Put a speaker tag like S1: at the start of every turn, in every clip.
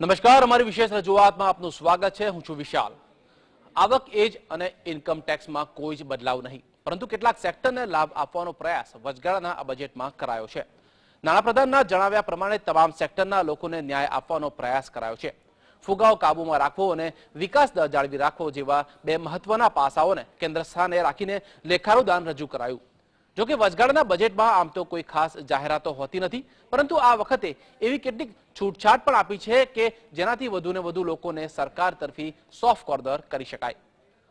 S1: નમસ્કાર, અમારી વિશેષ રજૂઆતમાં આપનું સ્વાગત છે. હું છું વિશાલ. આવક, એજ અને ઇન્કમ ટેક્સમાં કોઈ જ બદલાવ નહીં. પરંતુ કેટલાક સેક્ટરને લાભ આપવાનો પ્રયાસ વચગાળાના આ બજેટમાં કરાયો છે. નાણાપ્રધાનના જણાવ્યા પ્રમાણે તમામ સેક્ટરના લોકોને ન્યાય આપવાનો પ્રયાસ કરાયો છે. ફુગાવો કાબુમાં રાખવો અને વિકાસ દર જાળવી રાખવો જેવા બે મહત્વના પાસાઓને કેન્દ્ર સ્થાને રાખીને લેખાનુદાન રજૂ કરાયું. જોકે વચગાળાના બજેટમાં આમ તો કોઈ ખાસ જાહેરાતો હોતી નથી, પરંતુ આ વખતે એવી કેટલીક છૂટછાટ પણ આપી છે કે જેનાથી વધુને વધુ લોકોને સરકાર તરફી સોફ્ટ કોર્નર કરી શકાય.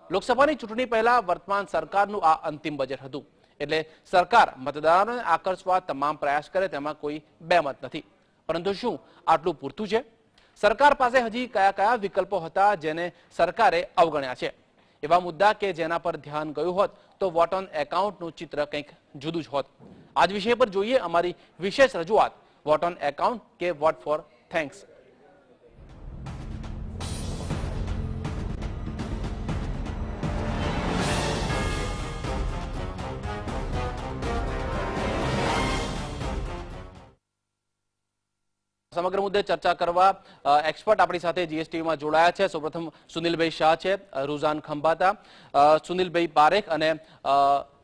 S1: લોકસભાની ચૂંટણી પહેલા વર્તમાન સરકારનું આ અંતિમ બજેટ હતું. એટલે સરકાર મતદારોને આકર્ષવા તમામ પ્રયાસ કરે તેમાં કોઈ બેમત નથી. પરંતુ શું આટલું પૂરતું છે? સરકાર પાસે હજી કયા કયા વિકલ્પો હતા જેને સરકારે અવગણ્યા છે? એવા મુદ્દા કે જેના પર ધ્યાન ગયું હોત તો વોટ ઓન એકાઉન્ટનું ચિત્ર કંઈક જુદું જ હોત. આજ વિષય પર જોઈએ અમારી વિશેષ રજૂઆત વોટ ઓન એકાઉન્ટ કે વોટ ફોર થેન્ક્સ. સમગ્ર મુદ્દે ચર્ચા કરવા એક્સપર્ટ આપણી સાથે જીએસટીમાં જોડાયા છે. સૌપ્રથમ સુનિલભાઈ શાહ છે રૂઝાન ખંભાતા. સુનિલભાઈ પારેખ અને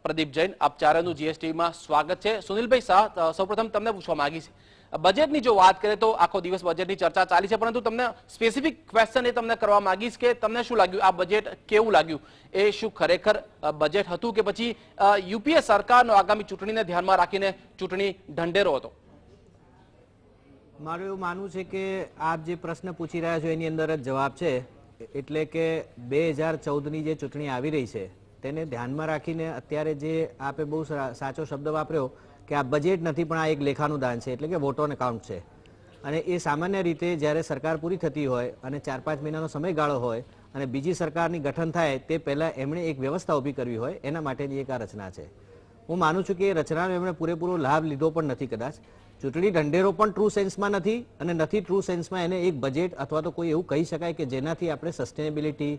S1: પ્રદીપ જૈન, આપ ચારેનું જીએસટીમાં સ્વાગત છે. સુનિલભાઈ શાહ સૌપ્રથમ તમને પૂછવા માંગી છે. બજેટની જો વાત કરીએ તો આખો દિવસ બજેટની ચર્ચા ચાલી છે, પરંતુ તમને સ્પેસિફિક ક્વેશ્ચન એ તમને કરવા માંગીશ કે તમને શું લાગ્યું? આ બજેટ કેવું લાગ્યું? એ શું ખરેખર બજેટ હતું કે પછી યુપીએ સરકારનો આગામી ચૂંટણીને ધ્યાનમાં રાખીને ચૂંટણી ઢંઢેરો હતો?
S2: મારું એવું માનવું છે કે આપ જે પ્રશ્ન પૂછી રહ્યા છો એની અંદર જ જવાબ છે. એટલે કે બે હજાર ચૌદની જે ચૂંટણી આવી રહી છે, તેને ધ્યાનમાં રાખીને અત્યારે જે આપે બહુ સાચો શબ્દ વાપર્યો કે આ બજેટ નથી પણ આ એક લેખાનું દાન છે, એટલે કે વોટ ઓન એકાઉન્ટ છે. અને એ સામાન્ય રીતે જ્યારે સરકાર પૂરી થતી હોય અને ચાર પાંચ મહિનાનો સમયગાળો હોય અને બીજી સરકારની ગઠન થાય તે પહેલાં એમણે એક વ્યવસ્થા ઊભી કરવી હોય, એના માટેની એક આ રચના છે. હું માનું છું કે એ રચનાનો એમણે પૂરેપૂરો લાભ લીધો પણ નથી કદાચ. ચૂંટણી ઢંઢેરો પણ ટ્રુ સેન્સમાં નથી અને નથી ટ્રુ સેન્સમાં એને એક બજેટ અથવા તો કોઈ એવું કહી શકાય કે જેનાથી આપણે સસ્ટેનેબિલિટી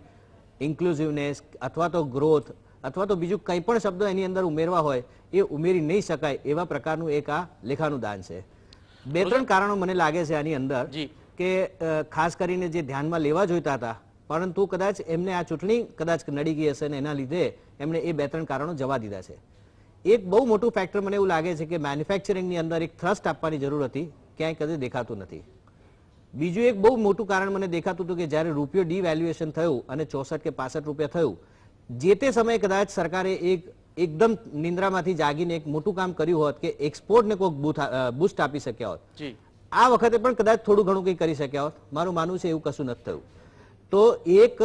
S2: ઇન્ક્લુઝિવનેસ અથવા તો ગ્રોથ અથવા તો બીજું કંઈ પણ શબ્દો એની અંદર ઉમેરવા હોય એ ઉમેરી નહીં શકાય એવા પ્રકારનું એક આ લેખાનું દાન છે. બે ત્રણ કારણો મને લાગે છે આની અંદર કે ખાસ કરીને જે ધ્યાનમાં લેવા જોઈતા હતા પરંતુ કદાચ એમને આ ચૂંટણી કદાચ નડી ગઈ હશે ને એના લીધે એમણે એ બે ત્રણ કારણો જવા દીધા છે. એક બહુ મોટું ફેક્ટર મને એવું લાગે છે કે મેન્યુફેક્ચરિંગની અંદર એક થ્રસ્ટ આપવાની જરૂર હતી ક્યાંય કદી દેખાતું નથી. બીજું એક બહુ મોટું કારણ મને દેખાતું હતું કે જ્યારે રૂપિયો ડીવેલ્યુએશન થયું અને ચોસઠ કે પાસઠ રૂપિયા થયું જે તે સમયે કદાચ સરકારે એક એકદમ નિંદ્રામાંથી જાગીને એક મોટું કામ કર્યું હોત કે એક્સપોર્ટને કોઈક બુસ્ટ આપી શક્યા હોત. આ વખતે પણ કદાચ થોડું ઘણું કંઈ કરી શક્યા હોત. મારું માનવું છે એવું કશું નથી થયું. તો એક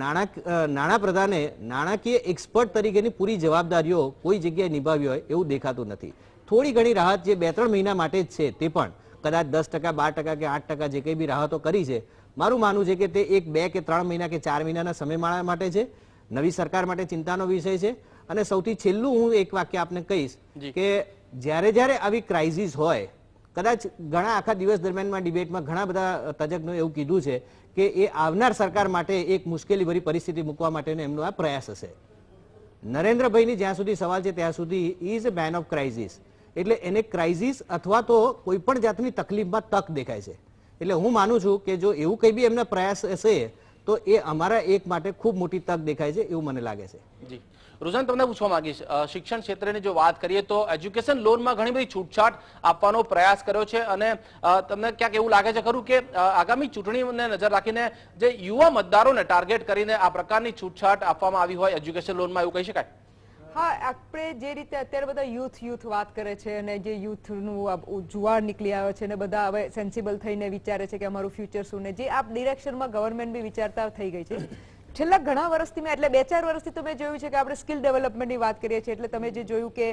S2: નાણાં પ્રધાને નાણાકીય એક્સપર્ટ તરીકેની પૂરી જવાબદારીઓ કોઈ જગ્યાએ નિભાવી હોય એવું દેખાતું નથી. થોડી ઘણી રાહત જે બે ત્રણ મહિના માટે જ છે તે પણ. કદાચ દસ ટકા બાર ટકા કે આઠ ટકા જે કંઈ બી રાહતો કરી છે. મારું માનવું છે કે તે એક બે કે ત્રણ મહિના કે ચાર મહિનાના સમયમાળા માટે છે. નવી સરકાર માટે ચિંતાનો વિષય છે. અને સૌથી છેલ્લું હું એક વાક્ય આપને કહીશ કે જ્યારે જ્યારે આવી ક્રાઇસિસ હોય કદાચ ઘણા આખા દિવસ દરમિયાનમાં ડિબેટમાં ઘણા બધા તજજ્ઞો એવું કીધું છે કે એ આવનાર સરકાર માટે એક મુશ્કેલી ભરી પરિસ્થિતિ મૂકવા માટેનો એમનો આ પ્રયાસ હશે. નરેન્દ્રભાઈની જ્યાં સુધી સવાલ છે ત્યાં સુધી is a man of crisis એટલે એને ક્રાઇસિસ અથવા તો કોઈ પણ જાતની તકલીફમાં તક દેખાય છે. એટલે હું માનું છું કે જો એવું કંઈ બી એમના પ્રયાસ હશે, તો એ અમારા એક માટે ખૂબ મોટી તક દેખાય છે એવું મને લાગે છે.
S1: જી. રુઝાન, તમને પૂછવા માંગીશ શિક્ષણ ક્ષેત્રની જો વાત કરીએ તો એજ્યુકેશન લોનમાં ઘણી બધી છૂટછાટ આપવાનો પ્રયાસ કર્યો છે અને તમને ક્યાંક એવું લાગે છે ખરું કે આગામી ચૂંટણીને નજર રાખીને જે યુવા મતદારોને ટાર્ગેટ કરીને આ પ્રકારની છૂટછાટ આપવામાં આવી હોય એજ્યુકેશન લોનમાં, એવું કહી શકાય?
S3: હા, આપણે જે રીતે અત્યારે બધા યુથ યુથ વાત કરે છે અને જે યુથનું જુવાળ નીકળી આવે છે ને બધા હવે સેન્સિબલ થઈને વિચારે છે કે અમારું ફ્યુચર શું ને જે આ ડિરેક્શનમાં ગવર્મેન્ટ બી વિચારતા થઈ ગઈ છે. છેલ્લા ઘણા વર્ષથી મેં, એટલે બે ચાર વર્ષથી તો મેં જોયું છે કે આપણે સ્કિલ ડેવલપમેન્ટની વાત કરીએ છીએ. એટલે તમે જે જોયું કે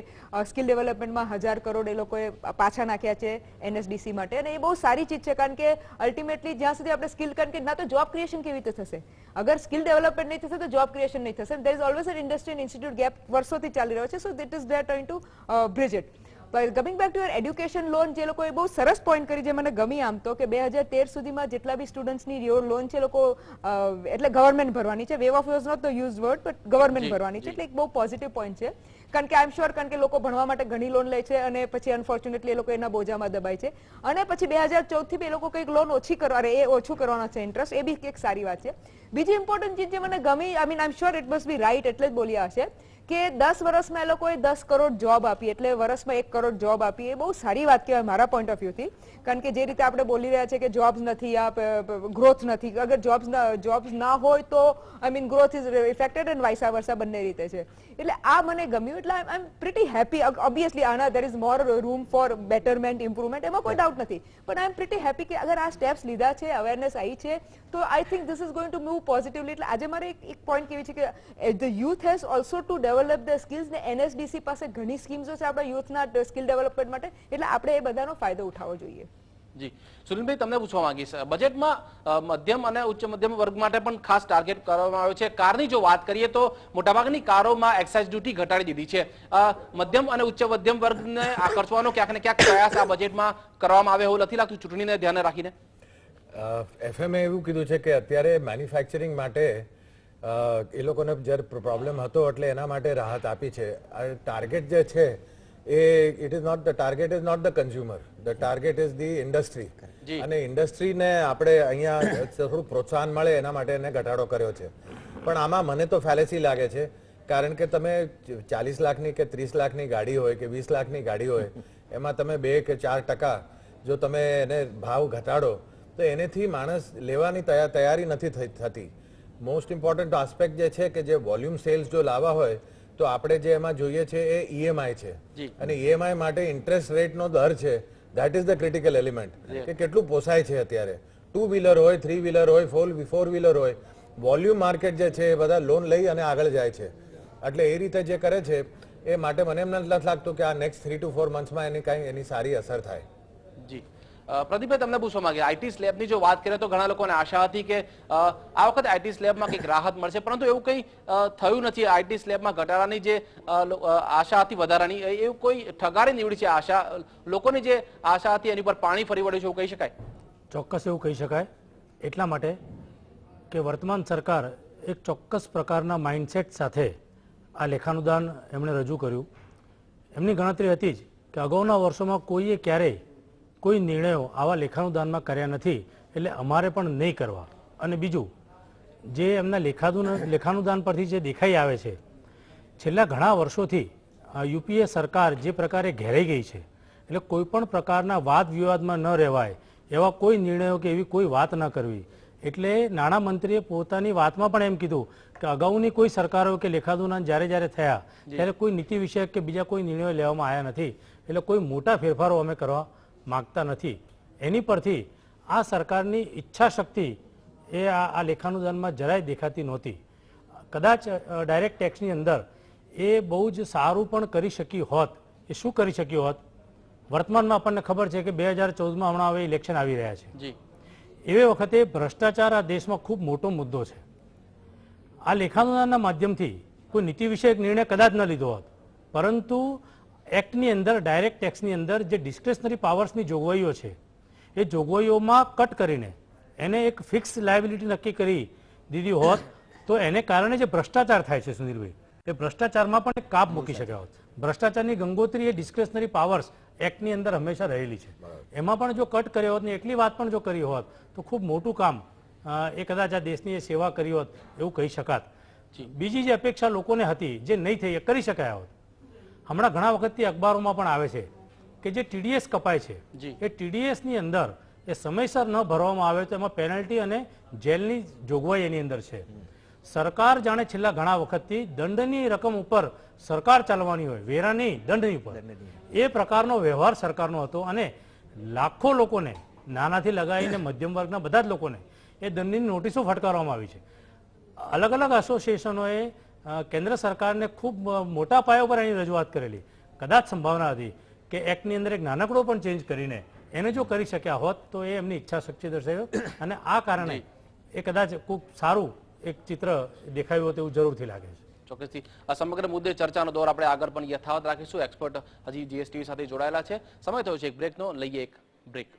S3: સ્કિલ ડેવલપમેન્ટમાં હજાર કરોડ એ લોકોએ પાછા નાખ્યા છે એનએસડીસી માટે. અને એ બહુ સારી ચીજ છે, કારણ કે અલ્ટિમેટલી જ્યાં સુધી આપણે સ્કિલ, કારણ કે ના તો જોબ ક્રિએશન કેવી રીતે થશે? અગર સ્કિલ ડેવલપમેન્ટ નહીં થશે તો જોબ ક્રિએશન નહીં થશે. There is always an industry institute gap વર્ષોથી ચાલી રહ્યો છે. So that is that to bridge it coming back to your education loan જે લોકોએ બહુ સરસ પોઈન્ટ કરી જે મને ગમી આમ તો કે બે હજાર તેર સુધીમાં જેટલા બી સ્ટુડન્ટ્સની લોન છે લોકો એટલે ગવર્મેન્ટ ભરવાની છે. Waive off was not the use word but government ભરવાની છે. એટલે એક બહુ પોઝિટિવ પોઈન્ટ છે. કારણ કે આઈ એમ શ્યોર કારણ કે લોકો ભણવા માટે ઘણી લોન લે છે અને પછી અનફોર્ચ્યુનેટલી એ લોકો એના બોજામાં દબાય છે. અને પછી બે હજાર ચૌદથી બી લોકો કંઈક લોન ઓછી કરવા અરે એ ઓછું કરવાના છે ઇન્ટરેસ્ટ એ બી એક સારી વાત છે. બીજી ઇમ્પોર્ટન્ટ ચીજ જે મને ગમી I mean I am sure it must be right એટલે જ બોલ્યા હશે કે દસ વર્ષમાં એ લોકોએ દસ કરોડ જોબ આપી, એટલે વર્ષમાં એક કરોડ જોબ આપી, એ બહુ સારી વાત કહેવાય મારા પોઈન્ટ ઓફ વ્યૂથી કારણ કે જે રીતે આપણે બોલી રહ્યા છે કે જોબ્સ નથી આ ગ્રોથ નથી. અગર જોબ્સ જોબ્સ ના હોય તો I mean growth is affected and vice versa બંને રીતે છે. એટલે આ મને ગમ્યું, એટલે I am pretty happy obviously આના there is more room for betterment improvement એમાં કોઈ ડાઉટ નથી. પણ આઈ એમ પ્રિટી હેપી કે અગર આ સ્ટેપ્સ લીધા છે અવેરનેસ આવી છે, તો I think this is going to move positively એટલે આજે મારે એક પોઈન્ટ કેવી છે કે the youth has also to develop the skills ને એનએસડીસી પાસે ઘણી સ્કીમ્સો છે આપણા યુથના સ્કિલ ડેવલપમેન્ટ માટે એટલે આપણે એ બધાનો ફાયદો ઉઠાવવો જોઈએ.
S1: જી. સુનિલભાઈ તમને પૂછવા માંગીશ. બજેટમાં મધ્યમ અને ઉચ્ચ મધ્યમ વર્ગ માટે પણ ખાસ ટાર્ગેટ કરવામાં આવ્યો છે. કારની જો વાત કરીએ તો મોટાભાગની કારોમાં એક્સાઇઝ ડ્યુટી ઘટાડી દીધી છે. મધ્યમ અને ઉચ્ચ મધ્યમ વર્ગને આકર્ષવાનો ક્યાંક ને ક્યાંક પ્રયાસ આ બજેટમાં કરવામાં આવે એવું નથી લાગતું? ચૂંટણીને ધ્યાને રાખીને.
S2: એફએમએ એવું કીધું છે કે અત્યારે મેન્યુફેક્ચરિંગ માટે એ લોકોને જ્યારે પ્રોબ્લેમ હતો એટલે એના માટે રાહત આપી છે. ટાર્ગેટ જે છે એ it is not the target is not the consumer the target is the industry અને ઇન્ડસ્ટ્રીને આપણે અહીંયા થોડું પ્રોત્સાહન મળે એના માટે એને ઘટાડો કર્યો છે. પણ આમાં મને તો ફેલેસી લાગે છે કારણ કે તમે ચાલીસ લાખની કે ત્રીસ લાખની ગાડી હોય કે વીસ લાખની ગાડી હોય એમાં તમે બે કે ચાર ટકા જો તમે એને ભાવ ઘટાડો તો એનેથી માણસ લેવાની તૈયારી નથી થતી. મોસ્ટ ઇમ્પોર્ટન્ટ આસ્પેક્ટ જે છે કે જે વોલ્યુમ સેલ્સ જો લાવવા હોય તો આપણે જે એમાં જોઈએ છે એ ઈએમઆઈ છે. અને ઈએમઆઈ માટે ઇન્ટરેસ્ટ રેટનો દર છે that is the critical element કે કેટલું પોસાય છે અત્યારે. ટુ વ્હીલર હોય થ્રી વ્હીલર હોય ફોર ફોર વ્હીલર હોય વોલ્યુમ માર્કેટ જે છે એ બધા લોન લઈ અને આગળ જાય છે. એટલે એ રીતે જે કરે છે એ માટે મને એમ નથી લાગતું કે આ નેક્સ્ટ થ્રી ટુ ફોર મંથમાં એની કાંઈ એની સારી અસર થાય.
S1: જી. પ્રદીપભાઈ તમને પૂછવા માંગે આઈટી સ્લેબની જો વાત કરીએ તો ઘણા લોકોને આશા હતી કે આ વખતે આઈટી સ્લેબમાં કંઈક રાહત મળશે, પરંતુ એવું કંઈ થયું નથી. આઈટી સ્લેબમાં ઘટાડાની જે આશા હતી વધારાની એવું કોઈ ઠગારી નીવડી છે આશા? લોકોની જે આશા હતી એની પર પાણી ફરી વળ્યું છે એવું કહી શકાય?
S4: ચોક્કસ એવું કહી શકાય. એટલા માટે કે વર્તમાન સરકાર એક ચોક્કસ પ્રકારના માઇન્ડસેટ સાથે આ લેખાનુદાન એમણે રજૂ કર્યું. એમની ગણતરી હતી જ કે અગાઉના વર્ષોમાં કોઈએ ક્યારેય કોઈ નિર્ણયો આવા લેખાનુદાનમાં કર્યા નથી એટલે અમારે પણ નહીં કરવા. અને બીજું જે એમના લેખાદુન લેખાનુદાન પરથી જે દેખાઈ આવે છે છેલ્લા ઘણા વર્ષોથી યુપીએ સરકાર જે પ્રકારે ઘેરાઈ ગઈ છે એટલે કોઈ પણ પ્રકારના વાદ વિવાદમાં ન રહેવાય એવા કોઈ નિર્ણયો કે એવી કોઈ વાત ન કરવી. એટલે નાણામંત્રીએ પોતાની વાતમાં પણ એમ કીધું કે અગાઉની કોઈ સરકારો કે લેખાદુનાન જ્યારે જ્યારે થયા ત્યારે કોઈ નીતિ વિષયક કે બીજા કોઈ નિર્ણયો લેવામાં આવ્યા નથી એટલે કોઈ મોટા ફેરફારો અમે કરવા માંગતા નથી. એની પરથી આ સરકારની ઈચ્છા શક્તિ એ આ આ લેખાનુદાનમાં જરાય દેખાતી નહોતી. કદાચ ડાયરેક્ટ ટેક્સની અંદર એ બહુ જ સારું પણ કરી શકી હોત. એ શું કરી શક્યું હોત? વર્તમાનમાં આપણને ખબર છે કે બે હજાર ચૌદમાં હમણાં હવે ઇલેક્શન આવી રહ્યા છે. એવી વખતે ભ્રષ્ટાચાર આ દેશમાં ખૂબ મોટો મુદ્દો છે. આ લેખાનુદાનના માધ્યમથી કોઈ નીતિ વિષયક નિર્ણય કદાચ ન લીધો હોત. પરંતુ એક્ટની અંદર ડાયરેક્ટ ટેક્સની અંદર જે ડિસ્ક્રેશનરી પાવર્સની જોગવાઈઓ છે એ જોગવાઈઓમાં કટ કરીને એને એક ફિક્સ લાયબિલિટી નક્કી કરી દીધી હોત તો એને કારણે જે ભ્રષ્ટાચાર થાય છે સુનિલભાઈ એ ભ્રષ્ટાચારમાં પણ એક કાપ મૂકી શક્યા હોત. ભ્રષ્ટાચારની ગંગોત્રી એ ડિસ્ક્રેશનરી પાવર્સ એક્ટની અંદર હંમેશા રહેલી છે. એમાં પણ જો કટ કર્યો હોત ને એટલી વાત પણ જો કરી હોત તો ખૂબ મોટું કામ એ કદાચ આ દેશની એ સેવા કરી હોત એવું કહી શકાત. બીજી જે અપેક્ષા લોકોને હતી જે નહીં થઈ એ કરી શકાયા હોત. હમણાં ઘણા વખતથી અખબારોમાં પણ આવે છે કે જે ટીડીએસ કપાય છે એ ટીડીએસની અંદર એ સમયસર ન ભરવામાં આવે તો એમાં પેનલ્ટી અને જેલની જોગવાઈ એની અંદર છે. સરકાર જાણે છેલ્લા ઘણા વખતથી દંડની રકમ ઉપર સરકાર ચાલવાની હોય વેરાની દંડની ઉપર. એ પ્રકારનો વ્યવહાર સરકારનો હતો અને લાખો લોકોને નાનાથી લગાવીને મધ્યમ વર્ગના બધા જ લોકોને એ દંડની નોટિસો ફટકારવામાં આવી છે. અલગ અલગ એસોસિએશનોએ કેન્દ્ર સરકારને ખૂબ મોટા પાયા પર એની રજૂઆત કરેલી. કદાચ સંભાવના હતી કે એક્ટની અંદર એક નાનકડો પણ ચેન્જ કરીને એને જો કરી શક્યા હોત તો એ એમની ઈચ્છા શક્તિ દર્શાવ્યો અને આ કારણે એ કદાચ ખૂબ સારું એક ચિત્ર દેખાયું હતું એવું જરૂરથી લાગે છે.
S1: ચોક્કસથી. આ સમગ્ર મુદ્દે ચર્ચાનો દોર આપણે આગળ પણ યથાવત રાખીશું. એક્સપર્ટ હજી જીએસટી સાથે જોડાયેલા છે. સમય થયો છે એક બ્રેકનો લઈએ એક બ્રેક